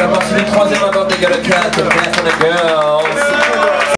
c'est la partie du troisième album des Gala 4, Death on the Girls.